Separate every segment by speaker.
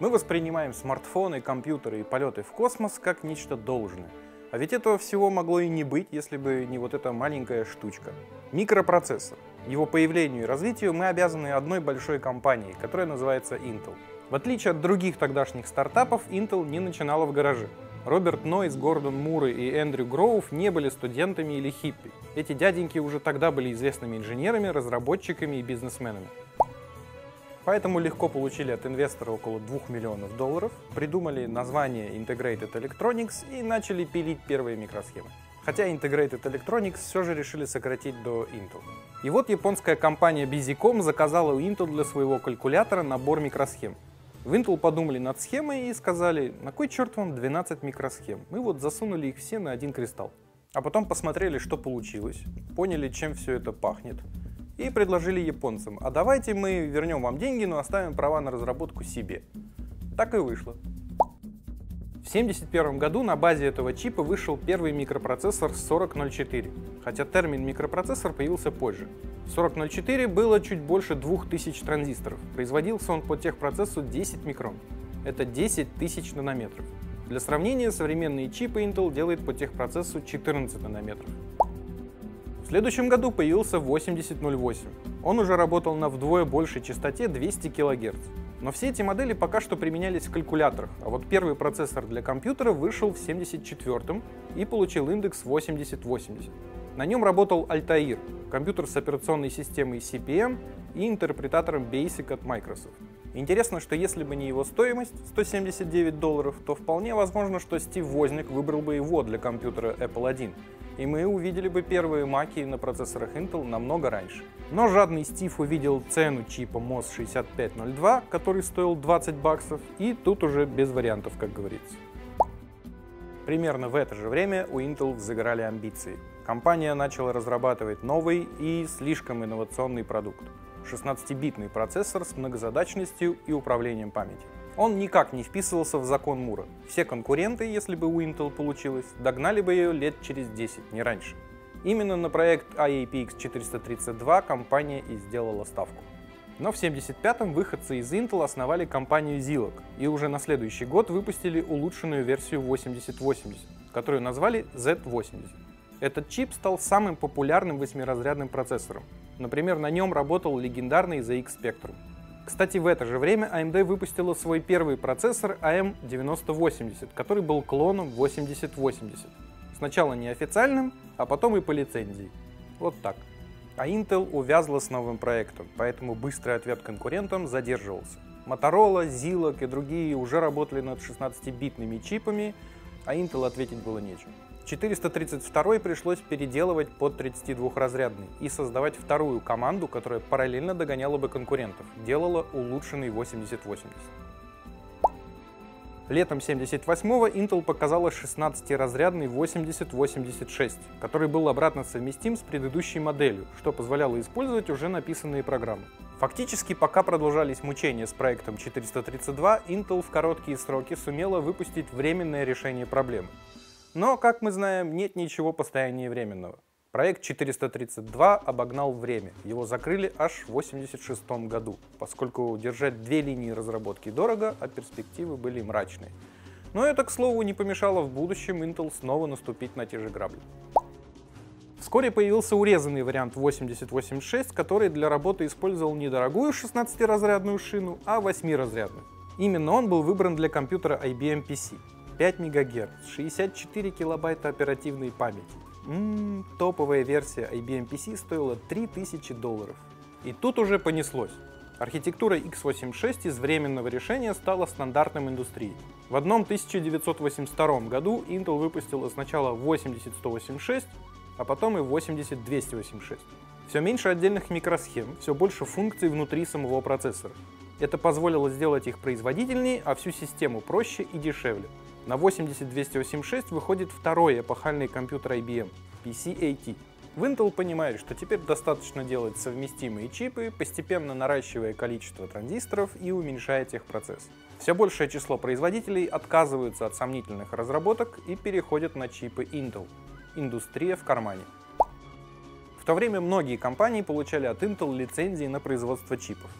Speaker 1: Мы воспринимаем смартфоны, компьютеры и полеты в космос как нечто должное. А ведь этого всего могло и не быть, если бы не вот эта маленькая штучка. Микропроцессор. Его появлению и развитию мы обязаны одной большой компании, которая называется Intel. В отличие от других тогдашних стартапов, Intel не начинала в гараже. Роберт Нойс, Гордон Муры и Эндрю Гроув не были студентами или хиппи. Эти дяденьки уже тогда были известными инженерами, разработчиками и бизнесменами. Поэтому легко получили от инвестора около 2 миллионов долларов, придумали название Integrated Electronics и начали пилить первые микросхемы. Хотя Integrated Electronics все же решили сократить до Intel. И вот японская компания Bizicom заказала у Intel для своего калькулятора набор микросхем. В Intel подумали над схемой и сказали, на кой черт вам 12 микросхем? Мы вот засунули их все на один кристалл. А потом посмотрели, что получилось, поняли, чем все это пахнет, и предложили японцам, а давайте мы вернем вам деньги, но оставим права на разработку себе. Так и вышло. В 1971 году на базе этого чипа вышел первый микропроцессор 4004, хотя термин микропроцессор появился позже. 4004 было чуть больше 2000 транзисторов, производился он по техпроцессу 10 микрон. Это 10 тысяч нанометров. Для сравнения, современные чипы Intel делают по техпроцессу 14 нанометров. Следующем году появился 8008. Он уже работал на вдвое большей частоте 200 кГц. Но все эти модели пока что применялись в калькуляторах, а вот первый процессор для компьютера вышел в 74 и получил индекс 8080. На нем работал Altair, компьютер с операционной системой CPM и интерпретатором Basic от Microsoft. Интересно, что если бы не его стоимость, 179 долларов, то вполне возможно, что Стив Возник выбрал бы его для компьютера Apple 1, и мы увидели бы первые маки на процессорах Intel намного раньше. Но жадный Стив увидел цену чипа MOS 6502, который стоил 20 баксов, и тут уже без вариантов, как говорится. Примерно в это же время у Intel загорали амбиции. Компания начала разрабатывать новый и слишком инновационный продукт — 16-битный процессор с многозадачностью и управлением памяти. Он никак не вписывался в закон Мура. Все конкуренты, если бы у Intel получилось, догнали бы ее лет через 10, не раньше. Именно на проект IAPX 432 компания и сделала ставку. Но в 1975-м выходцы из Intel основали компанию Zilog и уже на следующий год выпустили улучшенную версию 8080, которую назвали Z80. Этот чип стал самым популярным восьмиразрядным процессором. Например, на нем работал легендарный ZX Spectrum. Кстати, в это же время AMD выпустила свой первый процессор AM9080, который был клоном 8080. Сначала неофициальным, а потом и по лицензии. Вот так. А Intel увязла с новым проектом, поэтому быстрый ответ конкурентам задерживался. Motorola, Zilog и другие уже работали над 16-битными чипами, а Intel ответить было нечем. 432 пришлось переделывать под 32-разрядный и создавать вторую команду, которая параллельно догоняла бы конкурентов, делала улучшенный 8080. Летом 78-го Intel показала 16-разрядный 8086, который был обратно совместим с предыдущей моделью, что позволяло использовать уже написанные программы. Фактически, пока продолжались мучения с проектом 432, Intel в короткие сроки сумела выпустить временное решение проблемы. Но, как мы знаем, нет ничего постояннее временного. Проект 432 обогнал время. Его закрыли аж в 1986 году, поскольку держать две линии разработки дорого, а перспективы были мрачные. Но это, к слову, не помешало в будущем Intel снова наступить на те же грабли. Вскоре появился урезанный вариант 8086, который для работы использовал не дорогую 16-разрядную шину, а 8-разрядную. Именно он был выбран для компьютера IBM PC. 5 МГц, 64 килобайта оперативной памяти. Ммм, топовая версия IBM PC стоила 3000 долларов. И тут уже понеслось. Архитектура x86 из временного решения стала стандартным индустрии. В одном 1982 году Intel выпустила сначала 80186, а потом и 80286. Все меньше отдельных микросхем, все больше функций внутри самого процессора. Это позволило сделать их производительнее, а всю систему проще и дешевле. На 80286 выходит второй эпохальный компьютер IBM – PC-AT. В Intel понимает, что теперь достаточно делать совместимые чипы, постепенно наращивая количество транзисторов и уменьшая техпроцесс. Все большее число производителей отказываются от сомнительных разработок и переходят на чипы Intel. Индустрия в кармане. В то время многие компании получали от Intel лицензии на производство чипов.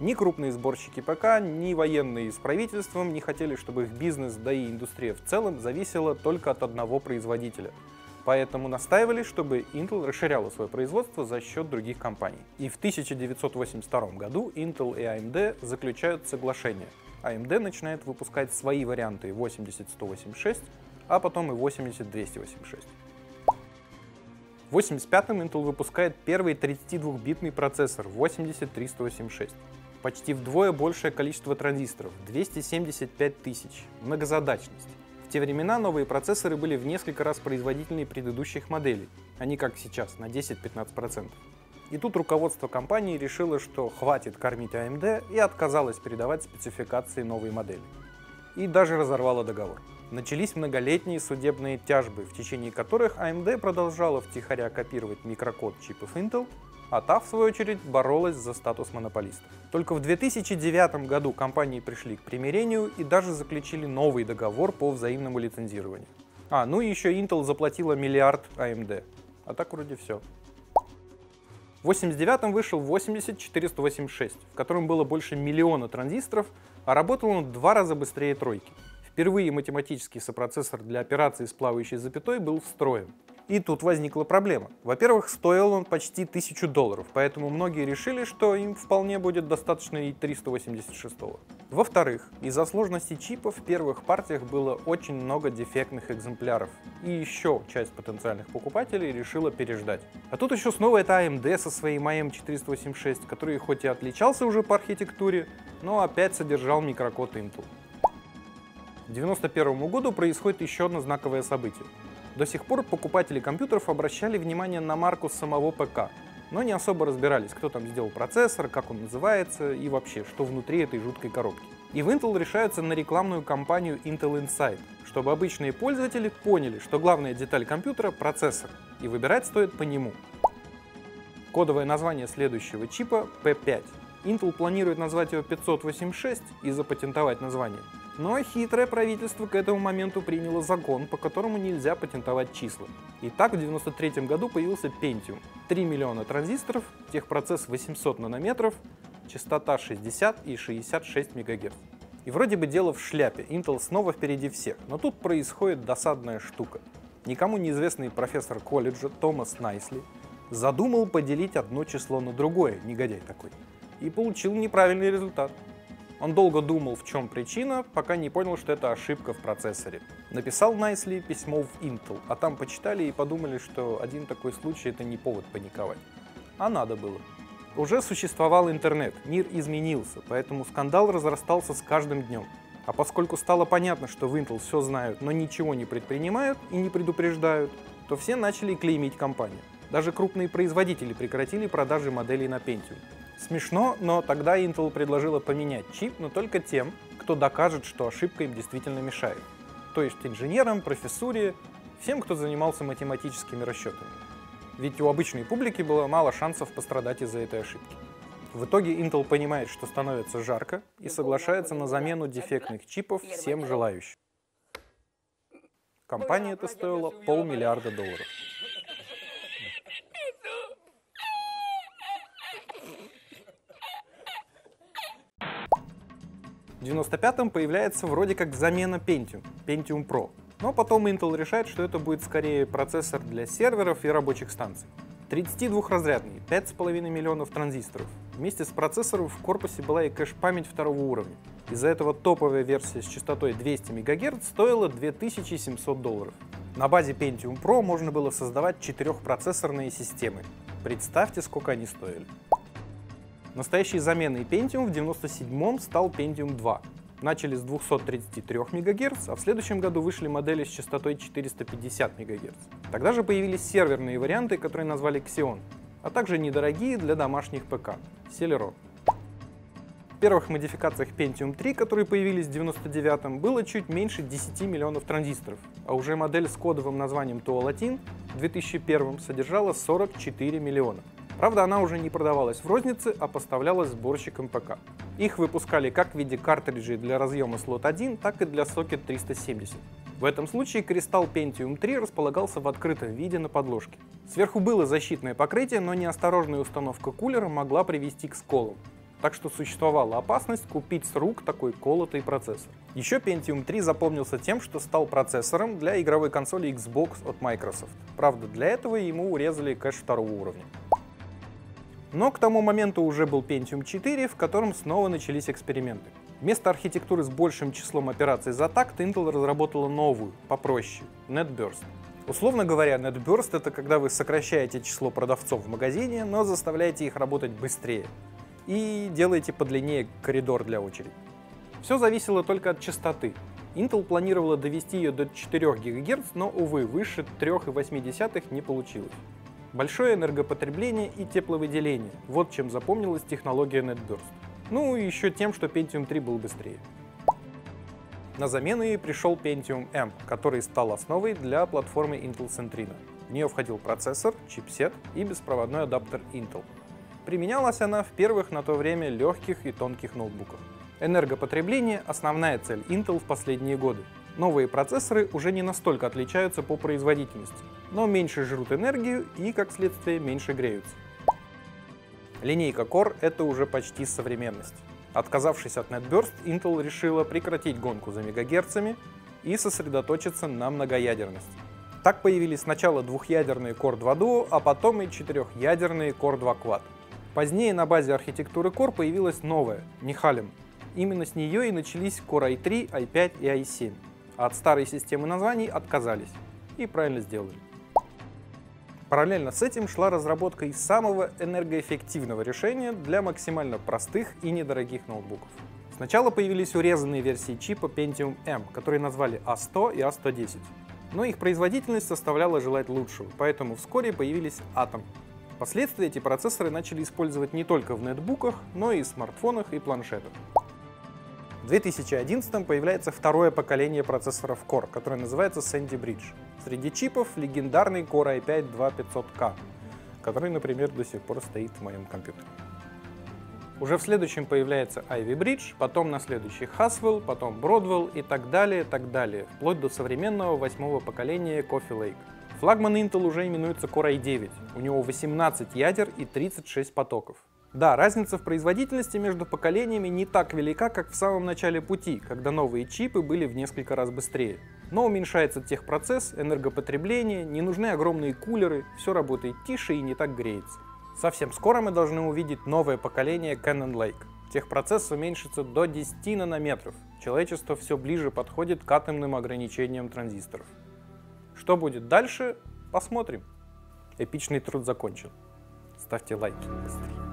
Speaker 1: Ни крупные сборщики ПК, ни военные с правительством не хотели, чтобы их бизнес, да и индустрия в целом зависела только от одного производителя. Поэтому настаивали, чтобы Intel расширяла свое производство за счет других компаний. И в 1982 году Intel и AMD заключают соглашение. AMD начинает выпускать свои варианты 80186, а потом и 80286. В 85-м Intel выпускает первый 32-битный процессор 80386 почти вдвое большее количество транзисторов — 275 тысяч, многозадачность. В те времена новые процессоры были в несколько раз производительнее предыдущих моделей, а не как сейчас, на 10-15%. И тут руководство компании решило, что хватит кормить AMD и отказалось передавать спецификации новой модели. И даже разорвало договор. Начались многолетние судебные тяжбы, в течение которых AMD продолжала втихаря копировать микрокод чипов Intel, а та, в свою очередь, боролась за статус монополиста. Только в 2009 году компании пришли к примирению и даже заключили новый договор по взаимному лицензированию. А, ну и еще Intel заплатила миллиард AMD. А так вроде все. В 89-м вышел 80486, в котором было больше миллиона транзисторов, а работал он в два раза быстрее тройки. Впервые математический сопроцессор для операции с плавающей запятой был встроен. И тут возникла проблема. Во-первых, стоил он почти 1000 долларов, поэтому многие решили, что им вполне будет достаточно и 386. Во-вторых, из-за сложности чипа в первых партиях было очень много дефектных экземпляров, и еще часть потенциальных покупателей решила переждать. А тут еще снова это AMD со своей AM486, который хоть и отличался уже по архитектуре, но опять содержал микрокод Intel. К 1991 году происходит еще одно знаковое событие. До сих пор покупатели компьютеров обращали внимание на марку самого ПК, но не особо разбирались, кто там сделал процессор, как он называется и вообще, что внутри этой жуткой коробки. И в Intel решаются на рекламную кампанию Intel Inside, чтобы обычные пользователи поняли, что главная деталь компьютера — процессор, и выбирать стоит по нему. Кодовое название следующего чипа — P5. Intel планирует назвать его 586 и запатентовать название, но хитрое правительство к этому моменту приняло закон, по которому нельзя патентовать числа. И так в 1993 году появился Pentium. 3 миллиона транзисторов, техпроцесс 800 нанометров, частота 60 и 66 МГц. И вроде бы дело в шляпе, Intel снова впереди всех, но тут происходит досадная штука. Никому неизвестный профессор колледжа Томас Найсли задумал поделить одно число на другое, негодяй такой, и получил неправильный результат. Он долго думал, в чем причина, пока не понял, что это ошибка в процессоре. Написал Найсли письмо в Intel, а там почитали и подумали, что один такой случай это не повод паниковать. А надо было. Уже существовал интернет, мир изменился, поэтому скандал разрастался с каждым днем. А поскольку стало понятно, что в Intel все знают, но ничего не предпринимают и не предупреждают, то все начали клеймить компанию. Даже крупные производители прекратили продажи моделей на Pentium. Смешно, но тогда Intel предложила поменять чип, но только тем, кто докажет, что ошибка им действительно мешает. То есть инженерам, профессуре, всем, кто занимался математическими расчетами. Ведь у обычной публики было мало шансов пострадать из-за этой ошибки. В итоге Intel понимает, что становится жарко и соглашается на замену дефектных чипов всем желающим. Компания это стоила полмиллиарда долларов. В 95-м появляется вроде как замена Pentium, Pentium Pro. Но потом Intel решает, что это будет скорее процессор для серверов и рабочих станций. 32-разрядный, 5,5 миллионов транзисторов. Вместе с процессором в корпусе была и кэш-память второго уровня. Из-за этого топовая версия с частотой 200 МГц стоила 2700 долларов. На базе Pentium Pro можно было создавать четырехпроцессорные системы. Представьте, сколько они стоили. Настоящей заменой Pentium в 97-м стал Pentium 2. Начали с 233 МГц, а в следующем году вышли модели с частотой 450 МГц. Тогда же появились серверные варианты, которые назвали Xeon, а также недорогие для домашних ПК — Celeron. В первых модификациях Pentium 3, которые появились в 99-м, было чуть меньше 10 миллионов транзисторов, а уже модель с кодовым названием Tualatin в 2001 содержала 44 миллиона. Правда, она уже не продавалась в рознице, а поставлялась сборщиком ПК. Их выпускали как в виде картриджей для разъема слот 1, так и для сокет 370. В этом случае кристалл Pentium 3 располагался в открытом виде на подложке. Сверху было защитное покрытие, но неосторожная установка кулера могла привести к сколам. так что существовала опасность купить с рук такой колотый процессор. Еще Pentium 3 запомнился тем, что стал процессором для игровой консоли Xbox от Microsoft. Правда, для этого ему урезали кэш второго уровня. Но к тому моменту уже был Pentium 4, в котором снова начались эксперименты. Вместо архитектуры с большим числом операций за такт Intel разработала новую, попроще — NetBurst. Условно говоря, NetBurst — это когда вы сокращаете число продавцов в магазине, но заставляете их работать быстрее и делаете подлиннее коридор для очереди. Все зависело только от частоты. Intel планировала довести ее до 4 ГГц, но, увы, выше 3,8 не получилось. Большое энергопотребление и тепловыделение – вот чем запомнилась технология NetBurst. Ну и еще тем, что Pentium 3 был быстрее. На замену ей пришел Pentium M, который стал основой для платформы Intel Centrino. В нее входил процессор, чипсет и беспроводной адаптер Intel. Применялась она в первых на то время легких и тонких ноутбуках. Энергопотребление – основная цель Intel в последние годы. Новые процессоры уже не настолько отличаются по производительности, но меньше жрут энергию и, как следствие, меньше греются. Линейка Core — это уже почти современность. Отказавшись от NetBurst, Intel решила прекратить гонку за мегагерцами и сосредоточиться на многоядерности. Так появились сначала двухъядерные Core 2 Duo, а потом и четырехъядерные Core 2 Quad. Позднее на базе архитектуры Core появилась новая, Nihalem. Именно с нее и начались Core i3, i5 и i7. А от старой системы названий отказались. И правильно сделали. Параллельно с этим шла разработка и самого энергоэффективного решения для максимально простых и недорогих ноутбуков. Сначала появились урезанные версии чипа Pentium M, которые назвали A100 и A110. Но их производительность составляла желать лучшего, поэтому вскоре появились Atom. Впоследствии эти процессоры начали использовать не только в нетбуках, но и в смартфонах и планшетах. В 2011 появляется второе поколение процессоров Core, которое называется Sandy Bridge. Среди чипов легендарный Core i5-2500K, который, например, до сих пор стоит в моем компьютере. Уже в следующем появляется Ivy Bridge, потом на следующий Haswell, потом Broadwell и так далее, так далее, вплоть до современного восьмого поколения Coffee Lake. Флагман Intel уже именуется Core i9. У него 18 ядер и 36 потоков. Да, разница в производительности между поколениями не так велика, как в самом начале пути, когда новые чипы были в несколько раз быстрее. Но уменьшается техпроцесс, энергопотребление, не нужны огромные кулеры, все работает тише и не так греется. Совсем скоро мы должны увидеть новое поколение Cannon Lake. Техпроцесс уменьшится до 10 нанометров. Человечество все ближе подходит к атомным ограничениям транзисторов. Что будет дальше, посмотрим. Эпичный труд закончен. Ставьте лайки быстрее.